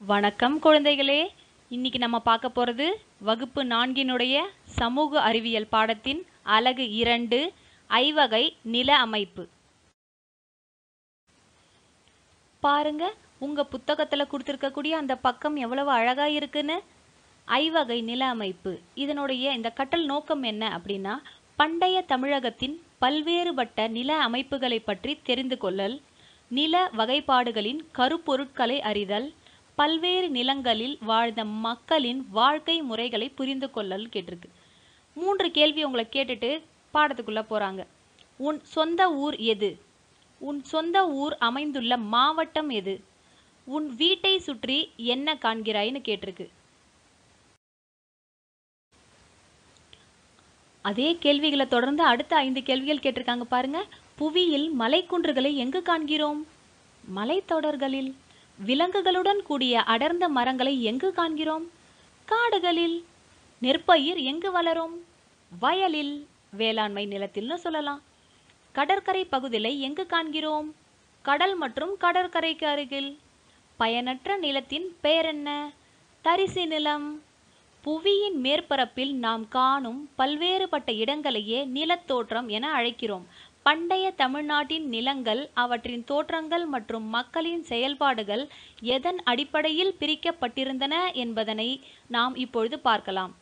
வணக்கம் குழந்தைகளே. இன்னைக்கு நம்ம பார்க்க போகிறது வகுப்பு நான்கினுடைய சமூக அறிவியல் பாடத்தின் அலகு இரண்டு ஐவகை நில அமைப்பு. பாருங்க உங்க புத்தகத்தில் கொடுத்துருக்கக்கூடிய அந்த பக்கம் எவ்வளவு அழகா இருக்குன்னு? ஐவகை நில அமைப்பு. இதனுடைய இந்த கட்டல் நோக்கம் என்ன அப்படின்னா பண்டைய தமிழகத்தின் பல்வேறுபட்ட நில அமைப்புகளை பற்றி தெரிந்து கொள்ளல் நில வகைப்பாடுகளின் கருப்பொருட்களை அறிதல் பல்வேறு நிலங்களில் வாழ்ந்த மக்களின் வாழ்க்கை முறைகளை புரிந்து கொள்ளல் கேட்டிருக்கு. மூன்று கேள்வி உங்களை கேட்டுட்டு பாடத்துக்குள்ளே போகிறாங்க உன் சொந்த ஊர் எது? உன் சொந்த ஊர் அமைந்துள்ள மாவட்டம் எது? உன் வீட்டை சுற்றி என்ன காண்கிறாய்னு கேட்டிருக்கு. அதே கேள்விகளை தொடர்ந்து அடுத்த ஐந்து கேள்விகள் கேட்டிருக்காங்க பாருங்க. புவியில் மலைக்குன்றுகளை எங்கு காண்கிறோம்? மலைத்தொடர்களில். விலங்குகளுடன் கூடிய அடர்ந்த மரங்களை எங்கு காண்கிறோம்? காடுகளில். நெற்பயிர் எங்கு வளரும்? வயலில். வேளாண்மை நிலத்தில்னு சொல்லலாம். கடற்கரை பகுதிகளை எங்கு காண்கிறோம்? கடல் மற்றும் கடற்கரைக்கு அருகில். பயனற்ற நிலத்தின் பெயர் என்ன? தரிசு நிலம். புவியின் மேற்பரப்பில் நாம் காணும் பல்வேறுபட்ட இடங்களையே நிலத்தோற்றம் என அழைக்கிறோம். பண்டைய தமிழ்நாட்டின் நிலங்கள் அவற்றின் தோற்றங்கள் மற்றும் மக்களின் செயல்பாடுகள் எதன் அடிப்படையில் பிரிக்கப்பட்டிருந்தன என்பதனை நாம் இப்பொழுது பார்க்கலாம்.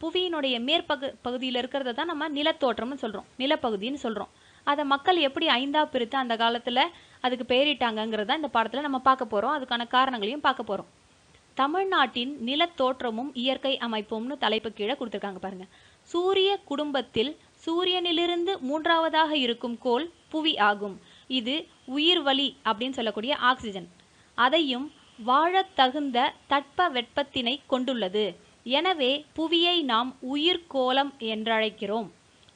புவியினுடைய மேற்பகு பகுதியில் இருக்கிறத தான் நம்ம நிலத்தோற்றம்னு சொல்கிறோம் நிலப்பகுதின்னு சொல்கிறோம் அதை மக்கள் எப்படி ஐந்தா பிரித்து அந்த காலத்தில் அதுக்கு பெயரிட்டாங்கங்கிறத இந்த பாடத்தில் நம்ம பார்க்க போகிறோம் அதுக்கான காரணங்களையும் பார்க்க போகிறோம் தமிழ்நாட்டின் நிலத்தோற்றமும் இயற்கை அமைப்பும்னு தலைப்பு கீழே கொடுத்துருக்காங்க பாருங்கள் சூரிய குடும்பத்தில் சூரியனிலிருந்து மூன்றாவதாக இருக்கும் கோள் புவி ஆகும். இது உயிர்வளி அப்படின்னு சொல்லக்கூடிய ஆக்சிஜன். அதையும் வாழத் தகுந்த தட்ப வெப்பத்தினை கொண்டுள்ளது. எனவே புவியை நாம் உயிர்கோளம் என்றழைக்கிறோம்.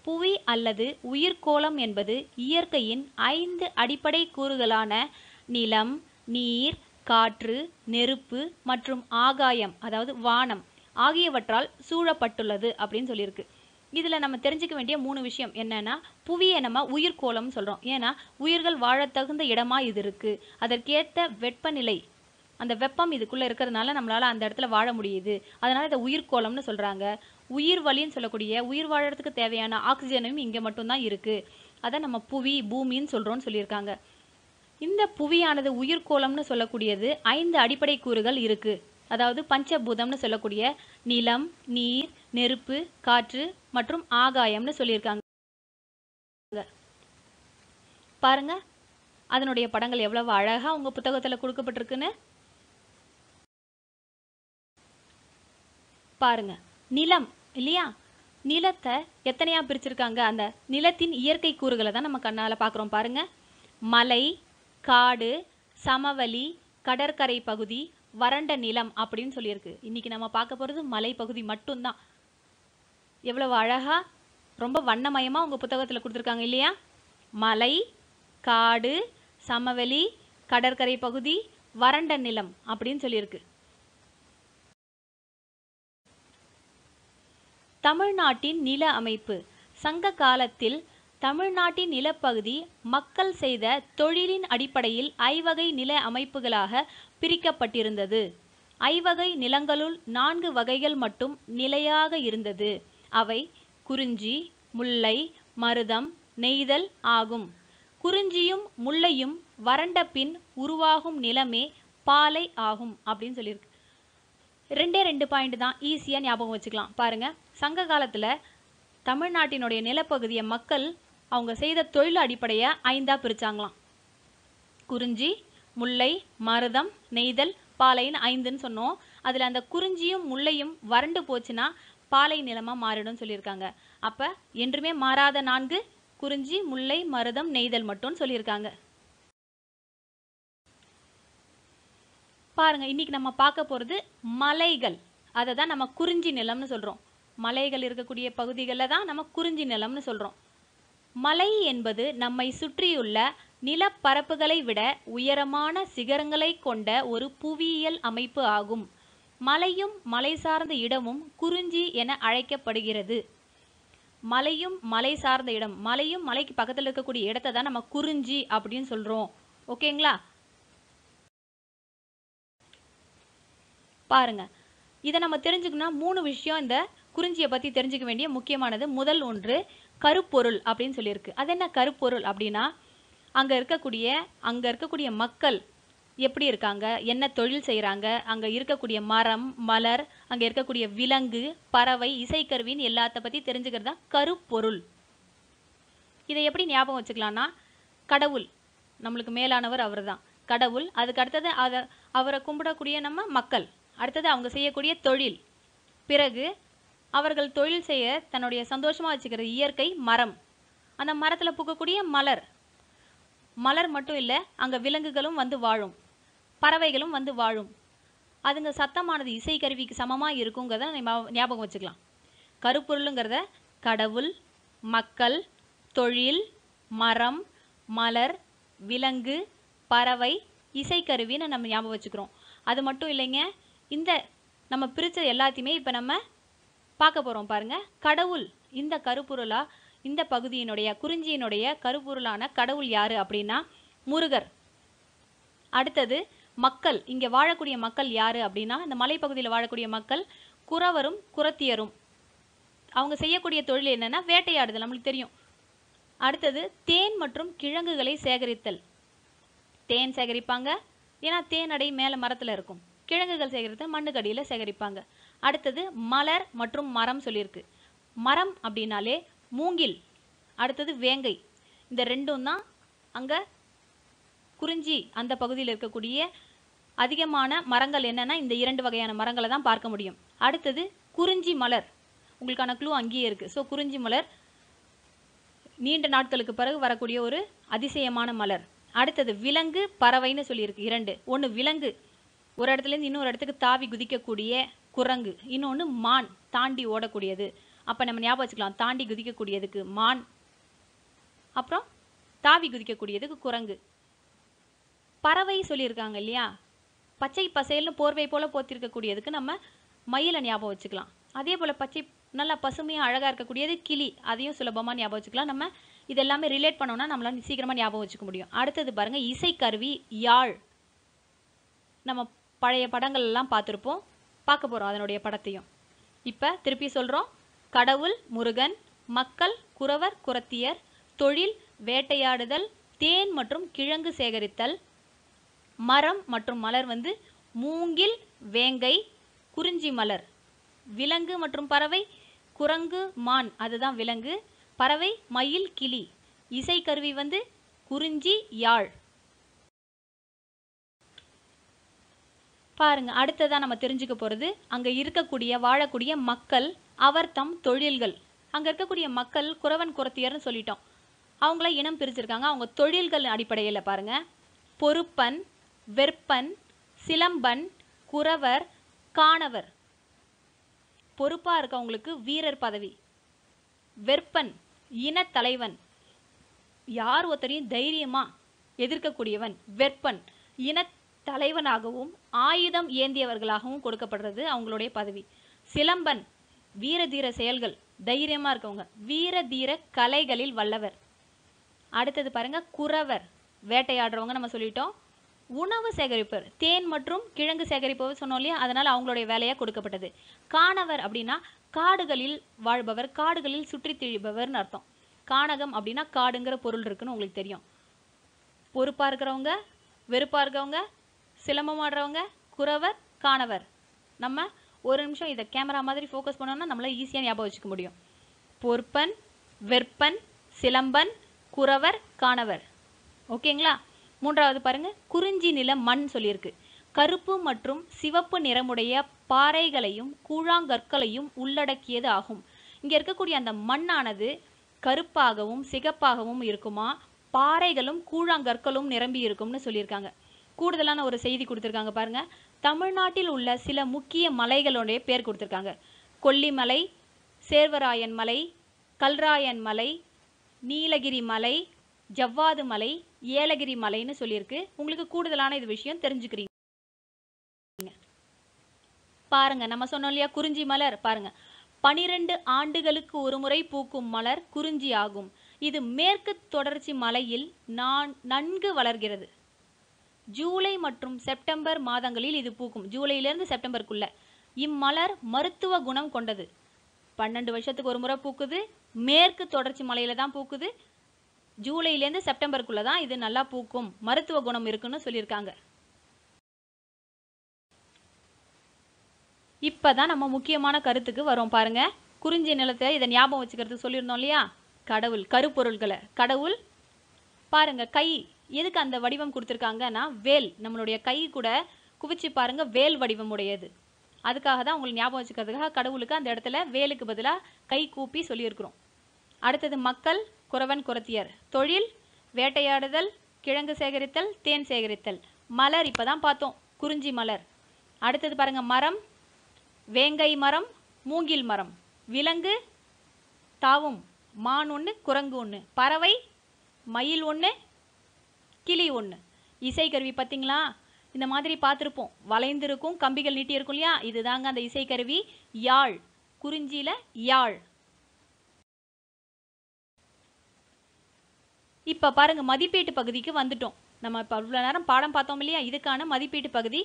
புவி அல்லது உயிர்கோளம் என்பது இயற்கையின் ஐந்து அடிப்படை கூறுகளான நிலம் நீர் காற்று நெருப்பு மற்றும் ஆகாயம் அதாவது வானம் ஆகியவற்றால் சூழப்பட்டுள்ளது அப்படின்னு சொல்லியிருக்கு. இதில் நம்ம தெரிஞ்சுக்க வேண்டிய மூணு விஷயம் என்னென்னா புவியை நம்ம உயிர்கோளம்னு சொல்கிறோம் ஏன்னா உயிர்கள் வாழ தகுந்த இடமா இது இருக்குது அதற்கேற்ற வெப்பநிலை அந்த வெப்பம் இதுக்குள்ளே இருக்கிறதுனால நம்மளால் அந்த இடத்துல வாழ முடியுது. அதனால் இதை உயிர்கோளம்னு சொல்கிறாங்க உயிர் வழின்னு சொல்லக்கூடிய உயிர் வாழறதுக்கு தேவையான ஆக்சிஜனும் இங்கே மட்டும்தான் இருக்குது அதை நம்ம புவி பூமின்னு சொல்கிறோன்னு சொல்லியிருக்காங்க. இந்த புவியானது உயிர்கோளம்னு சொல்லக்கூடியது ஐந்து அடிப்படை கூறுகள் இருக்குது அதாவது பஞ்சபூதம்னு சொல்லக்கூடிய நிலம் நீர் நெருப்பு காற்று மற்றும் ஆகாயம்னு சொல்லியிருக்காங்க. பாருங்க அதனுடைய படங்கள் எவ்வளவு அழகா உங்க புத்தகத்துல கொடுக்கப்பட்டிருக்குன்னு. பாருங்க நிலம் இல்லையா? நிலத்தை எத்தனையா பிரிச்சிருக்காங்க? அந்த நிலத்தின் இயற்கை கூறுகளை தான் நம்ம கண்ணால பார்க்குறோம். பாருங்க மலை காடு சமவெளி கடற்கரை பகுதி வறண்ட நிலம் அப்படின்னு சொல்லியிருக்கு. இன்னைக்கு நம்ம பார்க்க போகிறது மலைப்பகுதி மட்டும்தான். எவ்வளவு அழகா ரொம்ப வண்ணமயமாக உங்கள் புத்தகத்தில் கொடுத்துருக்காங்க இல்லையா? மலை காடு சமவெளி கடற்கரை பகுதி வறண்ட நிலம் அப்படின்னு சொல்லியிருக்கு. தமிழ்நாட்டின் நில அமைப்பு. சங்க காலத்தில் தமிழ்நாட்டின் நிலப்பகுதி மக்கள் செய்த தொழிலின் அடிப்படையில் ஐவகை நில அமைப்புகளாக பிரிக்கப்பட்டிருந்தது. ஐவகை நிலங்களுள் நான்கு வகைகள் மட்டும் நிலையாக இருந்தது. அவை குறிஞ்சி முல்லை மருதம் நெய்தல் ஆகும். குறிஞ்சியும் முல்லையும் வறண்ட பின் உருவாகும் நிலமே பாலை ஆகும் அப்படின்னு சொல்லியிருக்கு. ரெண்டே ரெண்டு பாயிண்ட் தான் ஈஸியாக ஞாபகம் வச்சுக்கலாம். பாருங்கள் சங்க காலத்தில் தமிழ்நாட்டினுடைய நிலப்பகுதியை மக்கள் அவங்க செய்த தொழில் அடிப்படையை ஐந்தாக பிரித்தாங்களாம் குறிஞ்சி முல்லை மருதம் நெய்தல் பாலைன்னு ஐந்துன்னு சொன்னோம். அதில் அந்த குறிஞ்சியும் முல்லையும் வறண்டு போச்சுன்னா பாலை நிலமாக மாறிடும் சொல்லியிருக்காங்க. அப்போ என்றுமே மாறாத நான்கு குறிஞ்சி முல்லை மருதம் நெய்தல் மட்டும் சொல்லியிருக்காங்க. பாருங்க இன்னைக்கு நம்ம பார்க்க போகிறது மலைகள். அதை தான் நம்ம குறிஞ்சி நிலம்னு சொல்கிறோம் மலைகள் இருக்கக்கூடிய பகுதிகளில் தான் நம்ம குறிஞ்சி நிலம்னு சொல்கிறோம் மலை என்பது நம்மை சுற்றியுள்ள நிலப்பரப்புகளை விட உயரமான சிகரங்களை கொண்ட ஒரு புவியியல் அமைப்பு ஆகும். மலையும் மலை சார்ந்த இடமும் குறிஞ்சி என அழைக்கப்படுகிறது. மலையும் மலை சார்ந்த இடம். மலையும் மலைக்கு பக்கத்தில் இருக்கக்கூடிய இடத்தை தான் நம்ம குறிஞ்சி அப்படின்னு சொல்கிறோம் ஓகேங்களா? பாருங்க. இதை நம்ம தெரிஞ்சுக்கணும்னா மூணு விஷயம் இந்த குறிஞ்சியை பற்றி தெரிஞ்சுக்க வேண்டிய முக்கியமானது. முதல் ஒன்று கருப்பொருள் அப்படின்னு சொல்லியிருக்கு. அது என்ன கருப்பொருள் அப்படின்னா அங்கே இருக்கக்கூடிய அங்கே இருக்கக்கூடிய மக்கள் எப்படி இருக்காங்க? என்ன தொழில் செய்கிறாங்க அங்கே இருக்கக்கூடிய மரம் மலர் அங்கே இருக்கக்கூடிய விலங்கு பறவை இசைக்கருவின்னு எல்லாத்த பற்றி தெரிஞ்சுக்கிறது தான் கருப்பொருள். இதை எப்படி ஞாபகம் வச்சுக்கலாம்னா கடவுள் நம்மளுக்கு மேலானவர் அவர் தான் கடவுள் அதுக்கு அடுத்தது அதை அவரை கும்பிடக்கூடிய நம்ம மக்கள். அடுத்தது அவங்க செய்யக்கூடிய தொழில். பிறகு அவர்கள் தொழில் செய்ய தன்னுடைய சந்தோஷமாக வச்சுக்கிற இயற்கை மரம். அந்த மரத்தில் பூக்கக்கூடிய மலர். மலர் மட்டும் இல்லை அங்கே விலங்குகளும் வந்து வாழும். பறவைகளும் வந்து வாழும். அதுங்க சத்தமானது இசைக்கருவிக்கு சமமாக இருக்குங்கிறத நம்ம ஞாபகம் வச்சுக்கலாம். கருப்பொருளுங்கிறத கடவுள் மக்கள் தொழில் மரம் மலர் விலங்கு பறவை இசைக்கருவின்னு நம்ம ஞாபகம் வச்சுக்கிறோம். அது மட்டும் இல்லைங்க இந்த நம்ம பிரித்த எல்லாத்தையுமே இப்போ நம்ம பார்க்க போகிறோம் பாருங்கள் கடவுள் இந்த கருப்பொருளாக இந்த பகுதியினுடைய குறிஞ்சியினுடைய கருப்பொருளான கடவுள் யார் அப்படின்னா முருகர். அடுத்தது மக்கள் இங்கே வாழக்கூடிய மக்கள் யாரு அப்படின்னா இந்த மலைப்பகுதியில் வாழக்கூடிய மக்கள் குறவரும் குறத்தியரும். அவங்க செய்யக்கூடிய தொழில் என்னன்னா வேட்டையாடுதல் நம்மளுக்கு தெரியும். அடுத்தது தேன் மற்றும் கிழங்குகளை சேகரித்தல். தேன் சேகரிப்பாங்க. ஏன்னா தேன் அடை மேலே மரத்தில் இருக்கும். கிழங்குகள் சேகரித்து மண்ணுக்கடியில் சேகரிப்பாங்க. அடுத்தது மலர் மற்றும் மரம் சொல்லியிருக்கு. மரம் அப்படின்னாலே மூங்கில். அடுத்தது வேங்கை. இந்த ரெண்டும் தான் அங்கே குறிஞ்சி அந்த பகுதியில் இருக்கக்கூடிய அதிகமான மரங்கள் என்னென்னா இந்த இரண்டு வகையான மரங்களை தான் பார்க்க முடியும். அடுத்தது குறிஞ்சி மலர். உங்களுக்கான க்ளூ அங்கேயே இருக்குது ஸோ குறிஞ்சி மலர் நீண்ட நாட்களுக்கு பிறகு வரக்கூடிய ஒரு அதிசயமான மலர். அடுத்தது விலங்கு பறவைன்னு சொல்லியிருக்கு. இரண்டு. ஒன்று விலங்கு. ஒரு இடத்துலேருந்து இன்னொரு இடத்துக்கு தாவி குதிக்கக்கூடிய குரங்கு. இன்னொன்று மான். தாண்டி ஓடக்கூடியது. அப்போ நம்ம ஞாபகம் வச்சுக்கலாம். தாண்டி குதிக்கக்கூடியதுக்கு மான். அப்புறம் தாவி குதிக்கக்கூடியதுக்கு குரங்கு. பறவை சொல்லியிருக்காங்க இல்லையா? பச்சை பசேல்னு போர்வை போல போத்திருக்கக்கூடியதுக்கு நம்ம மயிலை ஞாபகம் வச்சுக்கலாம். அதே போல் பச்சை நல்லா பசுமையாக அழகாக இருக்கக்கூடியது கிளி அதையும் சுலபமாக ஞாபகம் வச்சுக்கலாம். நம்ம இதெல்லாமே ரிலேட் பண்ணோம்னா நம்மளால சீக்கிரமாக ஞாபகம் வச்சுக்க முடியும். அடுத்தது பாருங்கள் இசைக்கருவி யாழ். நம்ம பழைய படங்கள்லாம் பார்த்துருப்போம். பார்க்க போகிறோம் அதனுடைய படத்தையும். இப்போ திருப்பி சொல்கிறோம் கடவுள் முருகன் மக்கள் குறவர் குரத்தியர் தொழில் வேட்டையாடுதல் தேன் மற்றும் கிழங்கு சேகரித்தல் மரம் மற்றும் மலர் வந்து மூங்கில் வேங்கை குறிஞ்சி மலர். விலங்கு மற்றும் பறவை குரங்கு மான் அதுதான் விலங்கு. பறவை மயில் கிளி. இசைக்கருவி வந்து குறிஞ்சி யாழ். பாருங்க அடுத்ததா நம்ம தெரிஞ்சுக்க போறது. அங்க இருக்கக்கூடிய வாழக்கூடிய மக்கள் அவர் தம் தொழில்கள். அங்க இருக்கக்கூடிய மக்கள் குறவன் குறத்தியர்னு சொல்லிட்டோம். அவங்கள இனம் பிரிச்சிருக்காங்க அவங்க தொழில்கள் அடிப்படையில் பாருங்க. பொறுப்பன் வெற்பன் சிலம்பன் குறவர் காணவர். பொறுப்பாக இருக்கவங்களுக்கு வீரர் பதவி. வெற்பன் இனத்தலைவன் யார் ஒருத்தரையும் தைரியமாக எதிர்க்கக்கூடியவன்? வெற்பன் இனத்தலைவனாகவும் ஆயுதம் ஏந்தியவர்களாகவும் கொடுக்கப்படுறது அவங்களுடைய பதவி. சிலம்பன் வீர தீர செயல்கள் தைரியமாக இருக்கவங்க. வீர தீர கலைகளில் வல்லவர். அடுத்தது பாருங்க குறவர். வேட்டையாடுறவங்க நம்ம சொல்லிட்டோம். உணவு சேகரிப்பர் தேன் மற்றும் கிழங்கு சேகரிப்பவர் சொன்னோம் இல்லையா? அதனால் அவங்களுடைய வேலையாக கொடுக்கப்பட்டது. காணவர் அப்படின்னா காடுகளில் வாழ்பவர் காடுகளில் சுற்றி திழிபவர்னு அர்த்தம். கானகம் அப்படின்னா காடுங்கிற பொருள் இருக்குன்னு உங்களுக்கு தெரியும். பொறுப்பாக இருக்கிறவங்க வெறுப்பாக இருக்கவங்க சிலம்பம் ஆடுறவங்க குறவர் காணவர். நம்ம ஒரு நிமிஷம் இதை கேமரா மாதிரி ஃபோக்கஸ் பண்ணோம்னா நம்மளால் ஈஸியாக ஞாபகம் வச்சுக்க முடியும். பொறுப்பன் வெற்பன் சிலம்பன் குறவர் காணவர். ஓகேங்களா? மூன்றாவது பாருங்கள் குறிஞ்சி நில மண் சொல்லியிருக்கு. கருப்பு மற்றும் சிவப்பு நிறமுடைய பாறைகளையும் கூழாங்கற்களையும் உள்ளடக்கியது ஆகும். இங்கே இருக்கக்கூடிய அந்த மண்ணானது கருப்பாகவும் சிகப்பாகவும் இருக்குமா? பாறைகளும் கூழாங்கற்களும் நிரம்பி இருக்கும்னு சொல்லியிருக்காங்க. கூடுதலான ஒரு செய்தி கொடுத்துருக்காங்க பாருங்க. தமிழ்நாட்டில் உள்ள சில முக்கிய மலைகளுடைய பேர் கொடுத்துருக்காங்க. கொல்லிமலை சேர்வராயன் மலை கல்ராயன் மலை நீலகிரி மலை ஜவ்வாது மலை ஏலகிரி மலைன்னு சொல்லியிருக்கு. உங்களுக்கு கூடுதலான இது விஷயம் தெரிஞ்சுக்கிறீங்க. பாருங்க நம்ம சொன்னோம் இல்லையா குறிஞ்சி மலர்? பாருங்க. பனிரெண்டு ஆண்டுகளுக்கு ஒரு முறை பூக்கும் மலர் குறிஞ்சி ஆகும். இது மேற்கு தொடர்ச்சி மலையில் நான் நன்கு வளர்கிறது. ஜூலை மற்றும் செப்டம்பர் மாதங்களில் இது பூக்கும். ஜூலையிலேருந்து செப்டம்பருக்குள்ள. இம்மலர் மருத்துவ குணம் கொண்டது. பன்னெண்டு வருஷத்துக்கு ஒரு முறை பூக்குது. மேற்கு தொடர்ச்சி மலையில தான் பூக்குது. ஜூலையிலேருந்து செப்டம்பருக்குள்ள தான் இது நல்லா பூக்கும். மருத்துவ குணம் இருக்குன்னு சொல்லியிருக்காங்க. இப்பதான் நம்ம முக்கியமான கருத்துக்கு வரோம் பாருங்க. குறிஞ்சி நிலத்தை இதை ஞாபகம் வச்சுக்கிறது சொல்லியிருந்தோம் இல்லையா? கடவுள் கருப்பொருள்களை. கடவுள் பாருங்க கை. எதுக்கு அந்த வடிவம் கொடுத்துருக்காங்கன்னா வேல். நம்மளுடைய கை கூட குவிச்சு பாருங்க வேல் வடிவம் உடையது அதுக்காக தான் உங்களுக்கு ஞாபகம் வச்சுக்கிறதுக்காக கடவுளுக்கு அந்த இடத்துல வேலுக்கு பதிலாக கை கூப்பி சொல்லியிருக்கிறோம். அடுத்தது மக்கள் குறவன் குரத்தியர் தொழில் வேட்டையாடுதல் கிழங்கு சேகரித்தல் தேன் சேகரித்தல். மலர் இப்போ தான் பார்த்தோம் குறிஞ்சி மலர். அடுத்தது பாருங்கள் மரம் வேங்கை மரம் மூங்கில் மரம். விலங்கு தாவும். மான் ஒன்று குரங்கு ஒன்று பறவை மயில் ஒன்று கிளி ஒன்று இசைக்கருவி பார்த்திங்களா? இந்த மாதிரி பார்த்துருப்போம். வளைந்திருக்கும் கம்பிகள் நீட்டி இருக்கும் இல்லையா? இதுதாங்க அந்த இசைக்கருவி யாழ் குறிஞ்சியில் யாழ். இப்போ பாருங்கள் மதிப்பீட்டு பகுதிக்கு வந்துட்டோம். நம்ம இப்போ இவ்வளோ நேரம் பாடம் பார்த்தோம் இல்லையா? இதுக்கான மதிப்பீட்டு பகுதி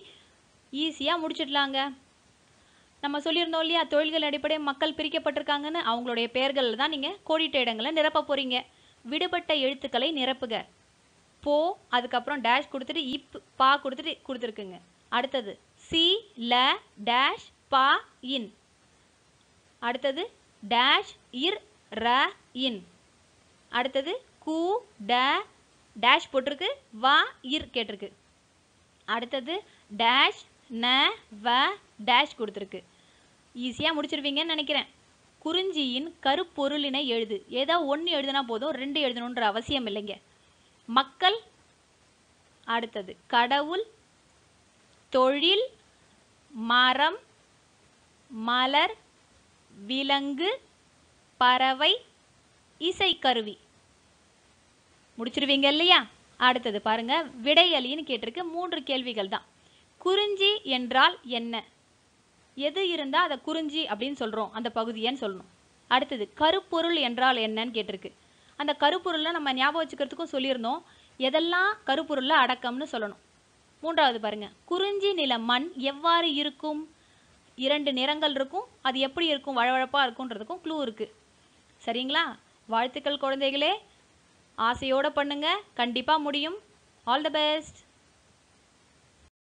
ஈஸியாக முடிச்சிடலாங்க. நம்ம சொல்லியிருந்தோம் இல்லையா? தொழில்கள் அடிப்படையில் மக்கள் பிரிக்கப்பட்டிருக்காங்கன்னு அவங்களுடைய பெயர்களில் தான் நீங்கள் கோடிட்ட இடங்களை நிரப்ப போகிறீங்க விடுபட்ட எழுத்துக்களை நிரப்புக. போ அதுக்கப்புறம் டேஷ் கொடுத்துட்டு இப் பா கொடுத்துட்டு கொடுத்துருக்குங்க. அடுத்தது சி ல டேஷ் பா இன். அடுத்தது டேஷ் இர் ர இன். அடுத்தது கு ட டேஷ் போட்டிருக்கு. வா இர் கேட்டிருக்கு. அடுத்தது டேஷ் ந வ டேஷ் கொடுத்துருக்கு. ஈஸியாக முடிச்சிருவீங்கன்னு நினைக்கிறேன். குறிஞ்சியின் கருப்பொருளினை எழுது. ஏதோ ஒன்று எழுதுனா போதும் ரெண்டு எழுதணுன்ற அவசியம் இல்லைங்க. மக்கள் அடுத்தது கடவுள் தொழில் மரம் மலர் விலங்கு பறவை இசைக்கருவி. முடிச்சிருவீங்க இல்லையா? அடுத்தது பாருங்க விடையலின்னு கேட்டிருக்கு. மூன்று கேள்விகள் தான். குறிஞ்சி என்றால் என்ன? எது இருந்தால் அதை குறிஞ்சி அப்படின்னு சொல்கிறோம் அந்த பகுதியன்னு சொல்லணும். அடுத்தது கருப்பொருள் என்றால் என்னன்னு கேட்டிருக்கு. அந்த கருப்பொருளை நம்ம ஞாபகம் வச்சுக்கிறதுக்கும் சொல்லியிருந்தோம். எதெல்லாம் கருப்பொருளில் அடக்கம்னு சொல்லணும். மூன்றாவது பாருங்க குறிஞ்சி நில மண் எவ்வாறு இருக்கும்? இரண்டு நிறங்கள் இருக்கும். அது எப்படி இருக்கும்? வழவழப்பாக இருக்குன்றதுக்கும் க்ளூ இருக்குது சரிங்களா? வாழ்த்துக்கள் குழந்தைகளே. ஆசையோடு பண்ணுங்க. கண்டிப்பாக முடியும். All the best